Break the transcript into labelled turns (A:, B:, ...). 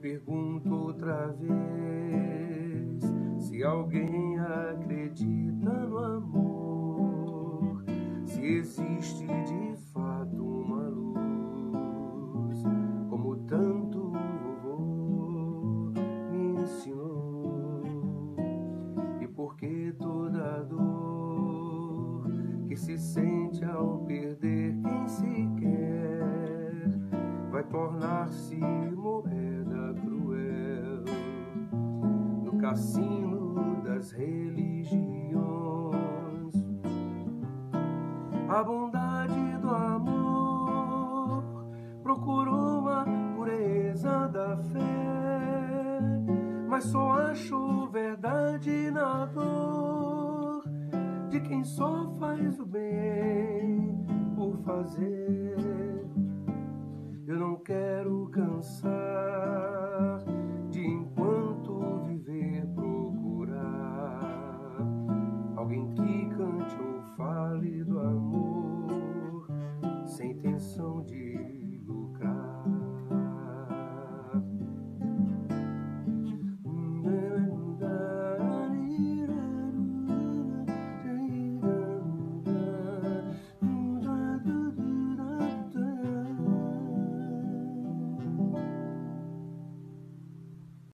A: pergunto outra vez se alguém acredita no amor, se existe de fato uma luz, como tanto vovô me ensinou, e por que toda dor que se sente ao perder quem se quer vai tornar-se no cassino das religiões. A bondade do amor procurou uma pureza da fé, mas só acho verdade na dor de quem só faz o bem por fazer. Eu não quero cansar intenção de